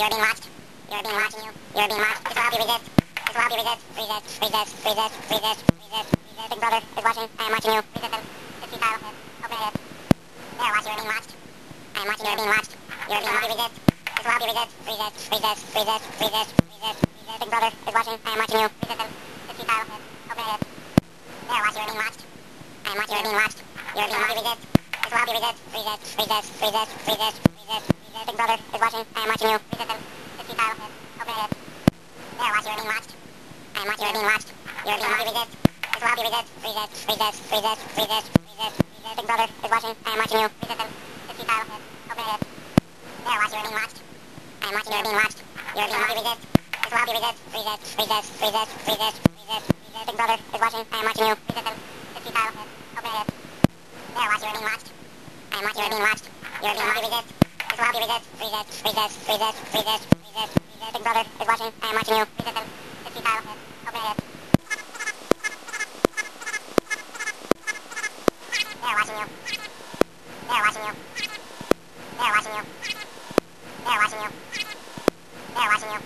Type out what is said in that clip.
You're being watched. You're being watching you. You're being watched. This will help you resist. This will help you resist. Resist. Resist. Resist. Resist. Resist. Resist. Big brother is watching. I am watching you. Resist Resistance. It's futile. Open it. There, watch. You're being watched. I am watching. You're being watched. You're being watched. Resist. This will help you resist. Resist. Resist. Resist. Resist. Resist. Resist. Big brother is watching. I am watching you. Resist Resistance. It's futile. Open it. There, watch. You're being watched. I am watching. You're being watched. You're being watched. Resist. This will help you resist. Resist. Resist. Resist. Resist. Resist. Resist. Big brother is watching. I am watching you. Resistance. It's futile. Open it. There, watch. You're being watched. I am watching. You're being watched. You're being watched. Resist. This you resist. Resist. Resist. Resist. Resist. Resist. Resist. Big brother is watching. I am watching you. Resist Resistance. It's futile. Open it. There, watch. You're being watched. I am watching. You're being watched. You're being watched. Resist. This you resist. Resist. Resist. Resist. Resist. Resist. Resist. Big brother is watching. I am watching you. Resist Resistance. It's futile. Open it. There, watch. You're being watched. I am watching. You're being watched. You're being watched. Resist. This you resist. Resist. Resist. Resist. Resist. Resist. Resist. Big brother is watching. I am watching you. Resistance. It's futile. Open it. They're watching you. They're watching you. They're watching you. They're watching you. They're watching you.